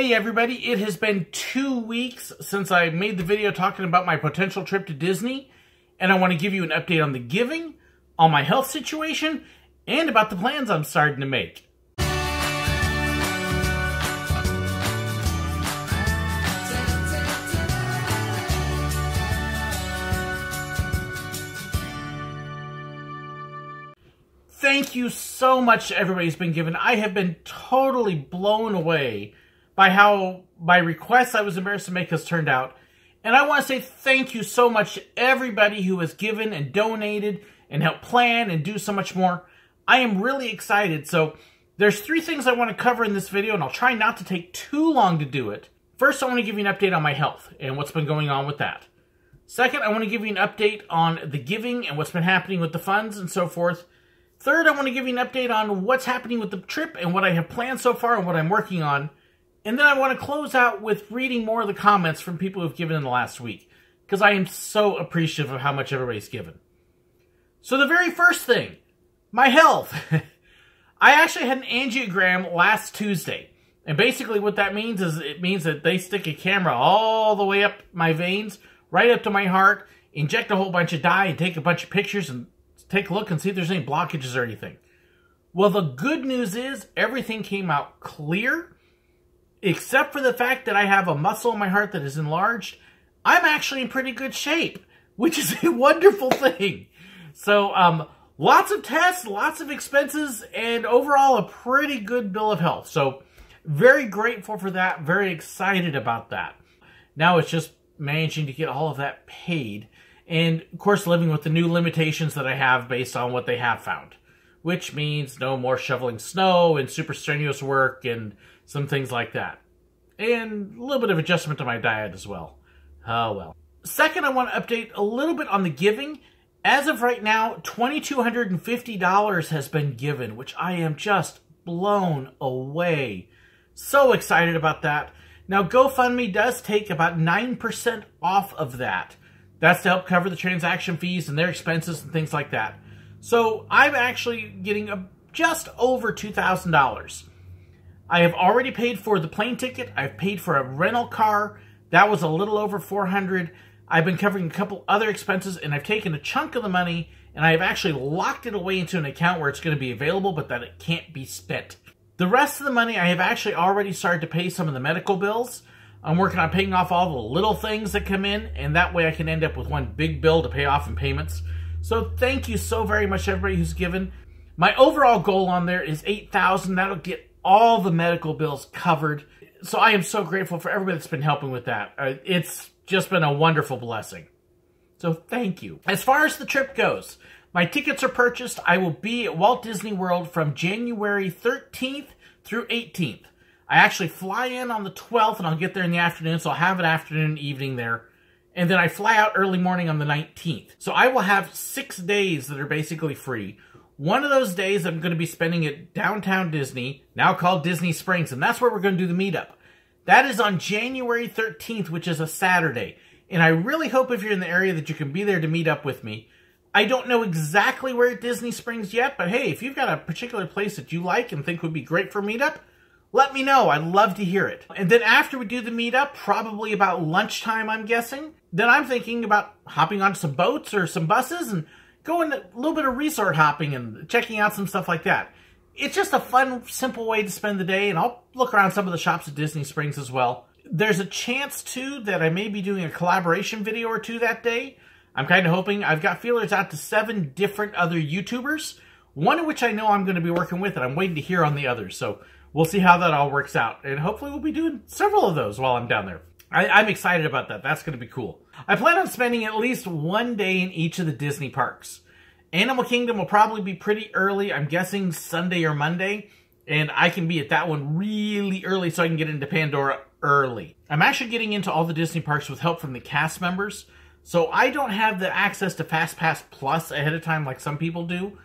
Hey everybody, it has been two weeks since I made the video talking about my potential trip to Disney, and I want to give you an update on the giving, on my health situation, and about the plans I'm starting to make. Thank you so much to everybody who's been given. I have been totally blown away by how my request I was embarrassed to make has turned out. And I want to say thank you so much to everybody who has given and donated and helped plan and do so much more. I am really excited. So there's three things I want to cover in this video, and I'll try not to take too long to do it. First, I want to give you an update on my health and what's been going on with that. Second, I want to give you an update on the giving and what's been happening with the funds and so forth. Third, I want to give you an update on what's happening with the trip and what I have planned so far and what I'm working on. And then I want to close out with reading more of the comments from people who've given in the last week, because I am so appreciative of how much everybody's given. So the very first thing, my health. I actually had an angiogram last Tuesday. And basically what that means is it means that they stick a camera all the way up my veins, right up to my heart, inject a whole bunch of dye and take a bunch of pictures and take a look and see if there's any blockages or anything. Well, the good news is everything came out clear except for the fact that I have a muscle in my heart that is enlarged, I'm actually in pretty good shape, which is a wonderful thing. So, um, lots of tests, lots of expenses, and overall a pretty good bill of health. So, very grateful for that, very excited about that. Now it's just managing to get all of that paid. And, of course, living with the new limitations that I have based on what they have found. Which means no more shoveling snow and super strenuous work and some things like that. And a little bit of adjustment to my diet as well. Oh well. Second, I want to update a little bit on the giving. As of right now, $2,250 has been given, which I am just blown away. So excited about that. Now, GoFundMe does take about 9% off of that. That's to help cover the transaction fees and their expenses and things like that. So I'm actually getting a, just over $2,000. I have already paid for the plane ticket. I've paid for a rental car. That was a little over 400. I've been covering a couple other expenses and I've taken a chunk of the money and I have actually locked it away into an account where it's going to be available but that it can't be spent. The rest of the money I have actually already started to pay some of the medical bills. I'm working on paying off all the little things that come in and that way I can end up with one big bill to pay off in payments. So thank you so very much everybody who's given. My overall goal on there is 8000 That'll get all the medical bills covered. So I am so grateful for everybody that's been helping with that. Uh, it's just been a wonderful blessing. So thank you. As far as the trip goes, my tickets are purchased. I will be at Walt Disney World from January 13th through 18th. I actually fly in on the 12th and I'll get there in the afternoon, so I'll have an afternoon evening there. And then I fly out early morning on the 19th. So I will have six days that are basically free. One of those days I'm going to be spending at downtown Disney, now called Disney Springs, and that's where we're going to do the meetup. That is on January 13th, which is a Saturday. And I really hope if you're in the area that you can be there to meet up with me. I don't know exactly where at Disney Springs yet, but hey, if you've got a particular place that you like and think would be great for meetup, let me know. I'd love to hear it. And then after we do the meetup, probably about lunchtime, I'm guessing, then I'm thinking about hopping on some boats or some buses and going a little bit of resort hopping and checking out some stuff like that. It's just a fun, simple way to spend the day, and I'll look around some of the shops at Disney Springs as well. There's a chance, too, that I may be doing a collaboration video or two that day. I'm kind of hoping. I've got feelers out to seven different other YouTubers, one of which I know I'm going to be working with, and I'm waiting to hear on the others. So we'll see how that all works out. And hopefully we'll be doing several of those while I'm down there. I, am excited about that. That's going to be cool. I plan on spending at least one day in each of the Disney parks. Animal Kingdom will probably be pretty early. I'm guessing Sunday or Monday. And I can be at that one really early so I can get into Pandora early. I'm actually getting into all the Disney parks with help from the cast members. So I don't have the access to FastPass Plus ahead of time like some people do.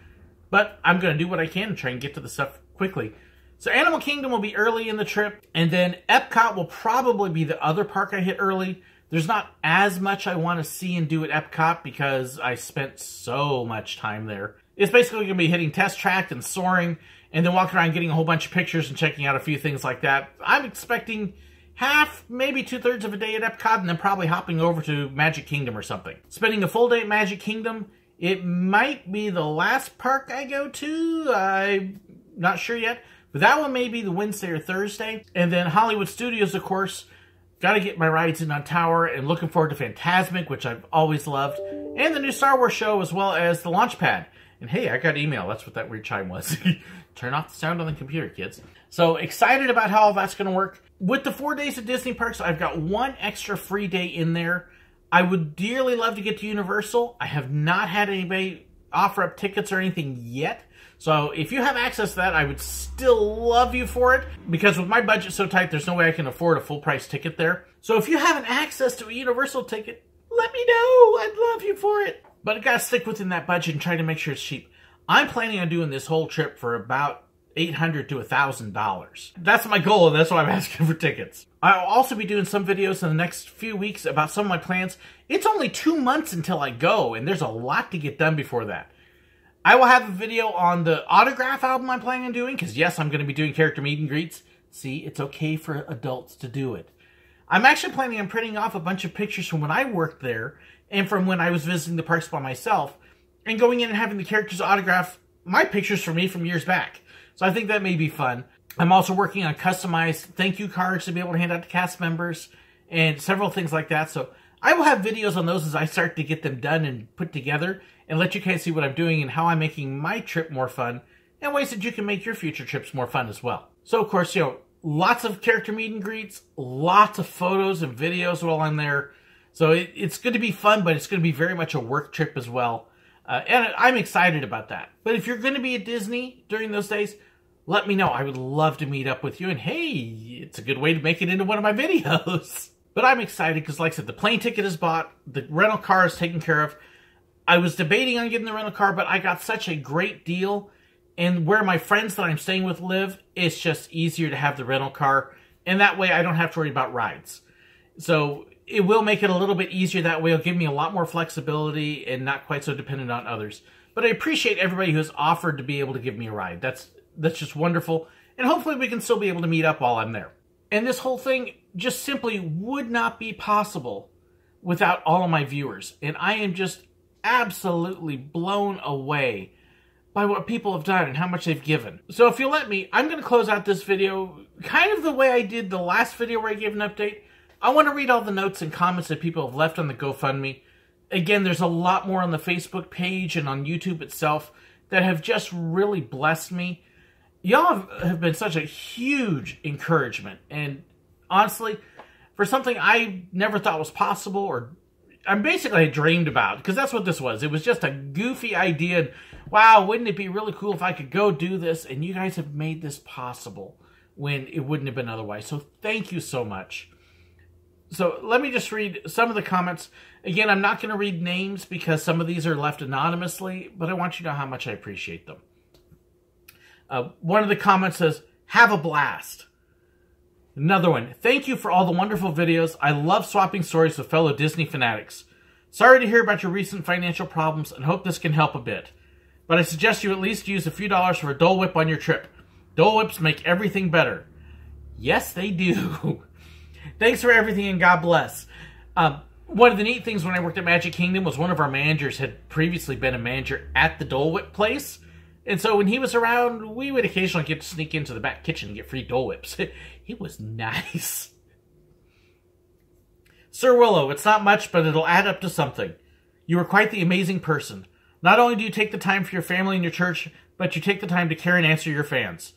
But I'm going to do what I can to try and get to the stuff quickly. So Animal Kingdom will be early in the trip. And then Epcot will probably be the other park I hit early. There's not as much I want to see and do at Epcot because I spent so much time there. It's basically going to be hitting Test Track and Soarin' and then walking around getting a whole bunch of pictures and checking out a few things like that. I'm expecting half, maybe two thirds of a day at Epcot, and then probably hopping over to Magic Kingdom or something. Spending a full day at Magic Kingdom. It might be the last park I go to. I'm not sure yet. But that one may be the Wednesday or Thursday. And then Hollywood Studios, of course, got to get my rides in on Tower and looking forward to Fantasmic, which I've always loved, and the new Star Wars show, as well as the Launch Bay. And hey, I got email. That's what that weird chime was. Turn off the sound on the computer, kids. So excited about how all that's going to work. With the four days at Disney parks, I've got one extra free day in there. I would dearly love to get to Universal. I have not had anybody offer up tickets or anything yet. So if you have access to that, I would still love you for it because with my budget so tight, there's no way I can afford a full price ticket there. So if you have an access to a Universal ticket, let me know. I'd love you for it. But I gotta stick within that budget and try to make sure it's cheap. I'm planning on doing this whole trip for about 800 to $1,000. That's my goal, and that's why I'm asking for tickets. I'll also be doing some videos in the next few weeks about some of my plans. It's only two months until I go, and there's a lot to get done before that. I will have a video on the autograph album I'm planning on doing, because yes, I'm going to be doing character meet and greets. See, it's okay for adults to do it. I'm actually planning on printing off a bunch of pictures from when I worked there, and from when I was visiting the parks by myself, and going in and having the characters autograph my pictures for me from years back. So I think that may be fun. I'm also working on customized thank you cards to be able to hand out to cast members and several things like that. So I will have videos on those as I start to get them done and put together and let you guys see what I'm doing and how I'm making my trip more fun and ways that you can make your future trips more fun as well. So of course, you know, lots of character meet and greets, lots of photos and videos while I'm there. So it, it's going to be fun, but it's going to be very much a work trip as well. Uh, and I'm excited about that. But if you're going to be at Disney during those days, let me know. I would love to meet up with you. And hey, it's a good way to make it into one of my videos. but I'm excited because, like I said, the plane ticket is bought, the rental car is taken care of. I was debating on getting the rental car, but I got such a great deal. And where my friends that I'm staying with live, it's just easier to have the rental car. And that way I don't have to worry about rides. So it will make it a little bit easier that way. It'll give me a lot more flexibility and not quite so dependent on others. But I appreciate everybody who has offered to be able to give me a ride. That's that's just wonderful. And hopefully we can still be able to meet up while I'm there. And this whole thing just simply would not be possible without all of my viewers. And I am just absolutely blown away by what people have done and how much they've given. So if you'll let me, I'm going to close out this video kind of the way I did the last video where I gave an update. I want to read all the notes and comments that people have left on the GoFundMe. Again, there's a lot more on the Facebook page and on YouTube itself that have just really blessed me. Y'all have been such a huge encouragement. And honestly, for something I never thought was possible or I'm basically dreamed about, because that's what this was. It was just a goofy idea. And, Wow, wouldn't it be really cool if I could go do this? And you guys have made this possible when it wouldn't have been otherwise. So thank you so much. So let me just read some of the comments. Again, I'm not going to read names because some of these are left anonymously, but I want you to know how much I appreciate them. Uh, one of the comments says, have a blast. Another one, thank you for all the wonderful videos. I love swapping stories with fellow Disney fanatics. Sorry to hear about your recent financial problems and hope this can help a bit. But I suggest you at least use a few dollars for a Dole Whip on your trip. Dole Whips make everything better. Yes, they do. Thanks for everything and God bless. Um, one of the neat things when I worked at Magic Kingdom was one of our managers had previously been a manager at the Dole Whip place. And so when he was around, we would occasionally get to sneak into the back kitchen and get free Dole Whips. it was nice. Sir Willow, it's not much, but it'll add up to something. You are quite the amazing person. Not only do you take the time for your family and your church, but you take the time to care and answer your fans.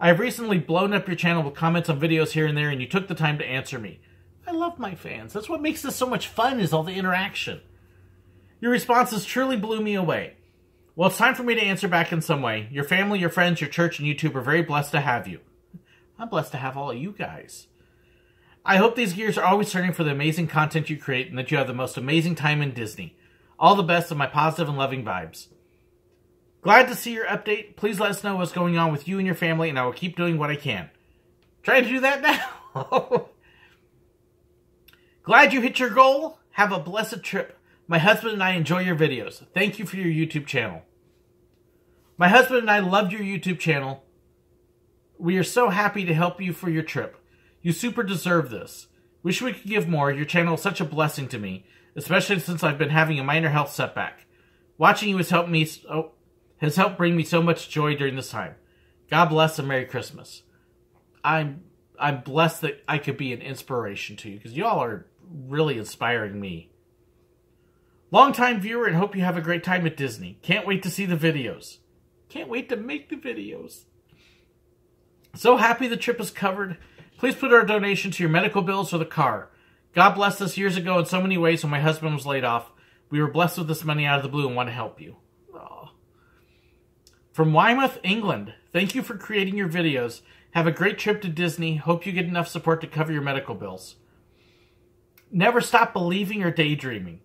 I have recently blown up your channel with comments on videos here and there, and you took the time to answer me. I love my fans. That's what makes this so much fun, is all the interaction. Your responses truly blew me away. Well, it's time for me to answer back in some way. Your family, your friends, your church, and YouTube are very blessed to have you. I'm blessed to have all of you guys. I hope these gears are always turning for the amazing content you create and that you have the most amazing time in Disney. All the best of my positive and loving vibes. Glad to see your update. Please let us know what's going on with you and your family, and I will keep doing what I can. Trying to do that now. Glad you hit your goal. Have a blessed trip. My husband and I enjoy your videos. Thank you for your YouTube channel. My husband and I loved your YouTube channel. We are so happy to help you for your trip. You super deserve this. Wish we could give more. Your channel is such a blessing to me, especially since I've been having a minor health setback. Watching you has helped me oh, has helped bring me so much joy during this time. God bless and Merry Christmas. I'm I'm blessed that I could be an inspiration to you because y'all are really inspiring me. Longtime viewer and hope you have a great time at Disney. Can't wait to see the videos. Can't wait to make the videos. So happy the trip is covered. Please put our donation to your medical bills or the car. God blessed us years ago in so many ways when my husband was laid off. We were blessed with this money out of the blue and want to help you. From Weymouth, England, thank you for creating your videos. Have a great trip to Disney. Hope you get enough support to cover your medical bills. Never stop believing or daydreaming.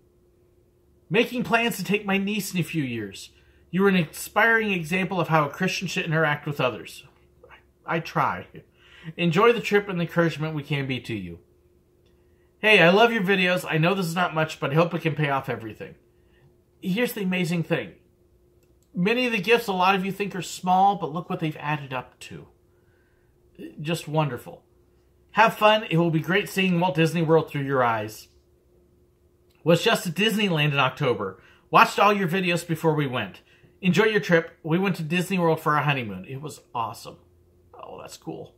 Making plans to take my niece in a few years. You are an inspiring example of how a Christian should interact with others. I try. Enjoy the trip and the encouragement we can be to you. Hey, I love your videos. I know this is not much, but I hope it can pay off everything. Here's the amazing thing. Many of the gifts a lot of you think are small, but look what they've added up to. Just wonderful. Have fun. It will be great seeing Walt Disney World through your eyes. Was just at Disneyland in October. Watched all your videos before we went. Enjoy your trip. We went to Disney World for our honeymoon. It was awesome. Oh, that's cool.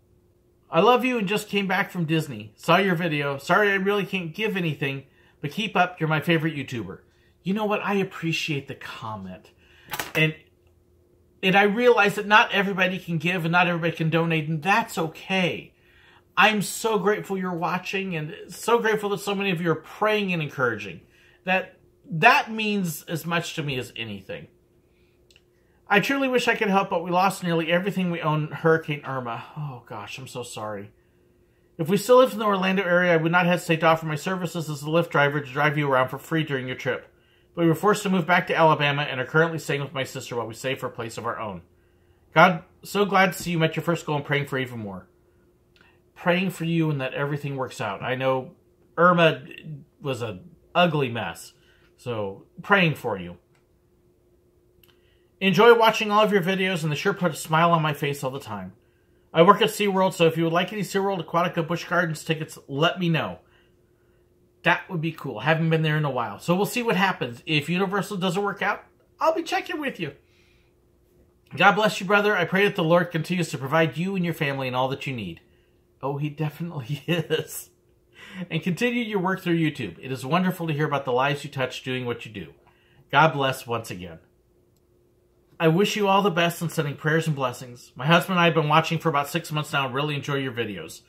I love you and just came back from Disney. Saw your video. Sorry I really can't give anything, but keep up. You're my favorite YouTuber. You know what? I appreciate the comment. And and I realize that not everybody can give and not everybody can donate, and that's okay. I'm so grateful you're watching and so grateful that so many of you are praying and encouraging. That that means as much to me as anything. I truly wish I could help, but we lost nearly everything we own Hurricane Irma. Oh gosh, I'm so sorry. If we still lived in the Orlando area, I would not hesitate to offer my services as a Lyft driver to drive you around for free during your trip. But we were forced to move back to Alabama and are currently staying with my sister while we save for a place of our own. God, so glad to see you met your first goal and praying for even more. Praying for you and that everything works out. I know Irma was an ugly mess, so praying for you. Enjoy watching all of your videos and they sure put a smile on my face all the time. I work at SeaWorld, so if you would like any SeaWorld Aquatica Busch Gardens tickets, let me know. That would be cool. Haven't been there in a while. So we'll see what happens. If Universal doesn't work out, I'll be checking with you. God bless you, brother. I pray that the Lord continues to provide you and your family and all that you need. Oh, he definitely is. And continue your work through YouTube. It is wonderful to hear about the lives you touch doing what you do. God bless once again. I wish you all the best in sending prayers and blessings. My husband and I have been watching for about six months now and really enjoy your videos.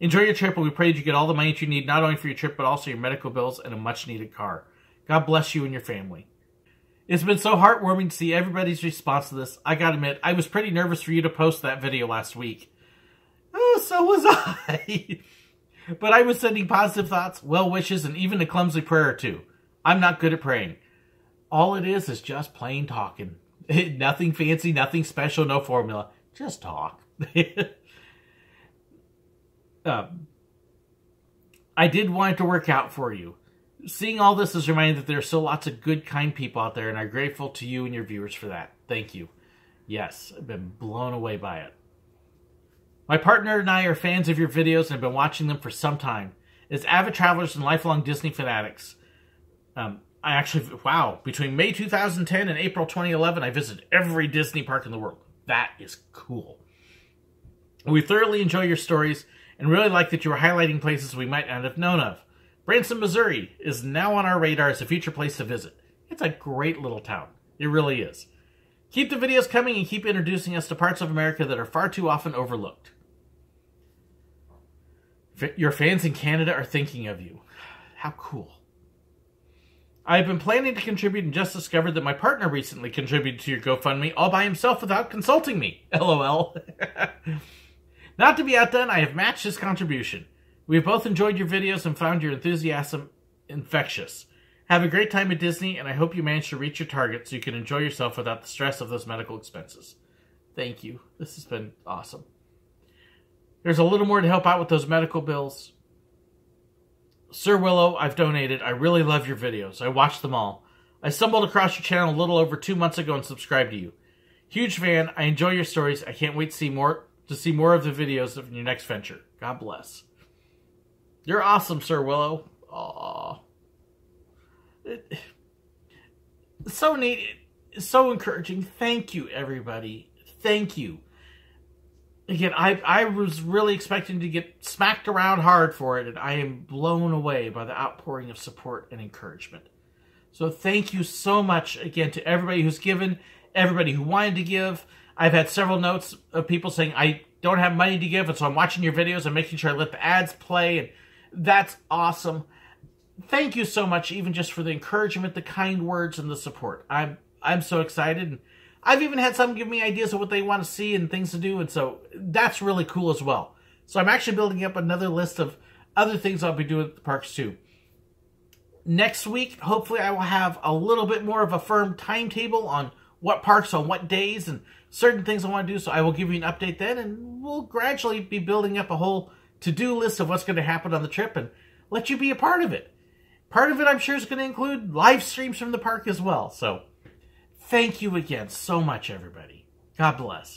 Enjoy your trip and we pray that you get all the money that you need, not only for your trip, but also your medical bills and a much needed car. God bless you and your family. It's been so heartwarming to see everybody's response to this. I gotta admit, I was pretty nervous for you to post that video last week. Oh, so was I. but I was sending positive thoughts, well wishes, and even a clumsy prayer or two. I'm not good at praying. All it is is just plain talking. nothing fancy, nothing special, no formula. Just talk. um, I did want it to work out for you. Seeing all this is reminding that there are still lots of good, kind people out there, and I'm grateful to you and your viewers for that. Thank you. Yes, I've been blown away by it. My partner and I are fans of your videos and have been watching them for some time. As avid travelers and lifelong Disney fanatics, um, I actually, wow, between May 2010 and April 2011, I visited every Disney park in the world. That is cool. We thoroughly enjoy your stories and really like that you are highlighting places we might not have known of. Branson, Missouri is now on our radar as a future place to visit. It's a great little town. It really is. Keep the videos coming and keep introducing us to parts of America that are far too often overlooked. Your fans in Canada are thinking of you. How cool. I've been planning to contribute and just discovered that my partner recently contributed to your GoFundMe all by himself without consulting me. LOL. Not to be outdone, I have matched his contribution. We have both enjoyed your videos and found your enthusiasm infectious. Have a great time at Disney, and I hope you manage to reach your target so you can enjoy yourself without the stress of those medical expenses. Thank you. This has been awesome. There's a little more to help out with those medical bills. Sir Willow, I've donated. I really love your videos. I watch them all. I stumbled across your channel a little over two months ago and subscribed to you. Huge fan. I enjoy your stories. I can't wait to see more to see more of the videos of your next venture. God bless. You're awesome, Sir Willow. Aww. So neat. So encouraging. Thank you, everybody. Thank you. Again, I, I was really expecting to get smacked around hard for it, and I am blown away by the outpouring of support and encouragement. So thank you so much again to everybody who's given, everybody who wanted to give. I've had several notes of people saying, I don't have money to give, and so I'm watching your videos and making sure I let the ads play, and that's awesome. Thank you so much, even just for the encouragement, the kind words, and the support. I'm I'm so excited. And I've even had some give me ideas of what they want to see and things to do, and so that's really cool as well. So I'm actually building up another list of other things I'll be doing at the parks too. Next week, hopefully, I will have a little bit more of a firm timetable on what parks on what days and certain things I want to do. So I will give you an update then, and we'll gradually be building up a whole to-do list of what's going to happen on the trip and let you be a part of it. Part of it, I'm sure, is going to include live streams from the park as well. So thank you again so much, everybody. God bless.